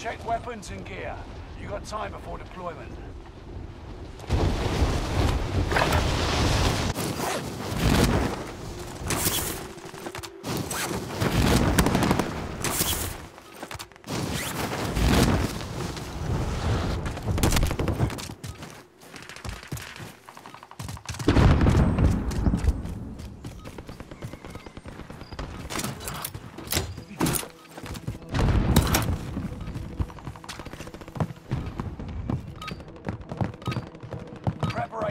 Check weapons and gear. You got time before deployment.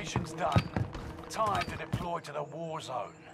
Preparation's done. Time to deploy to the war zone.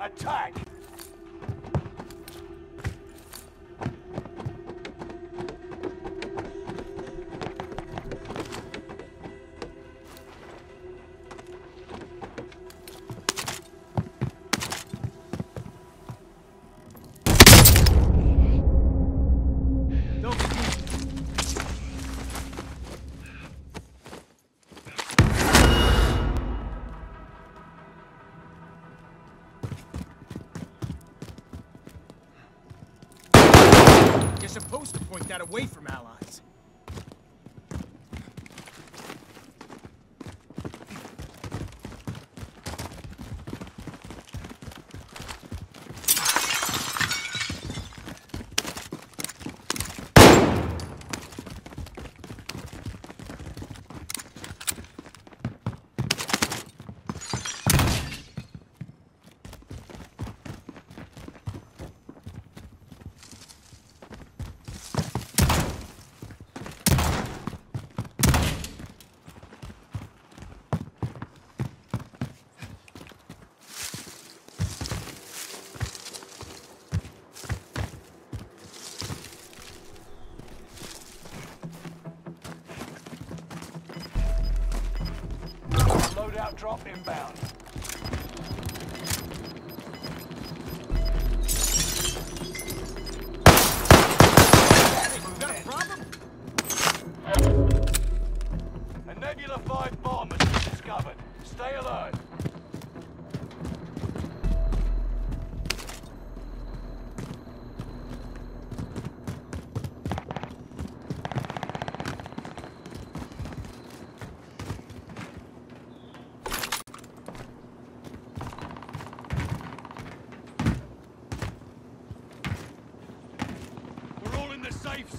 Attack! Point that away from allies. Drop inbound.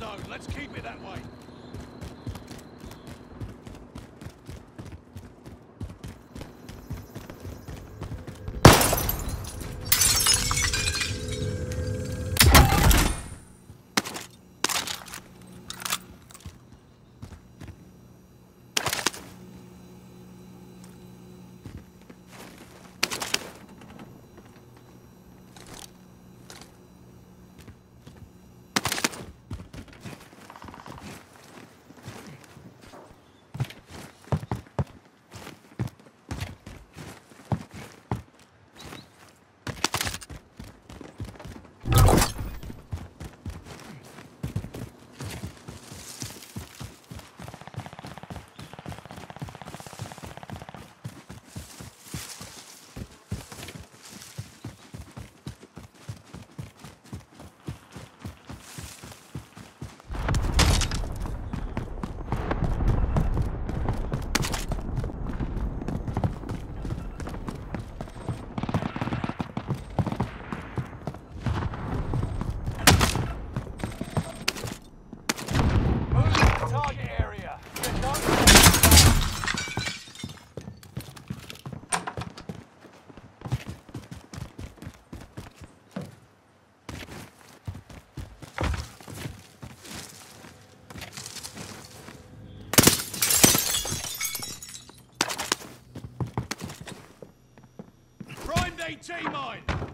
Zone. Let's keep it that way. AT mine!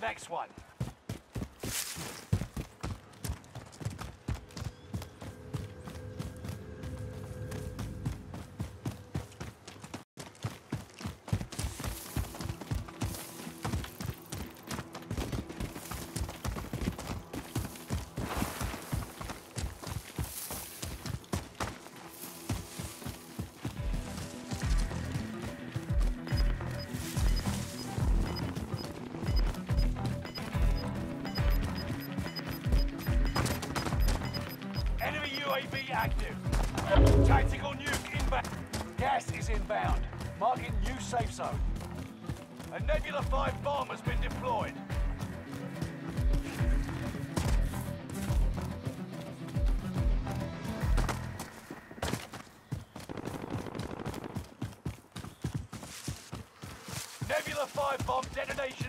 The next one. Active. Tactical nuke inbound. Gas is inbound. Marking new safe zone. A Nebula 5 bomb has been deployed. Nebula 5 bomb detonation.